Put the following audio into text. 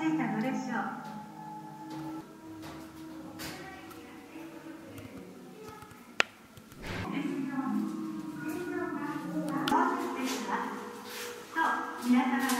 ついたのでしょう皆様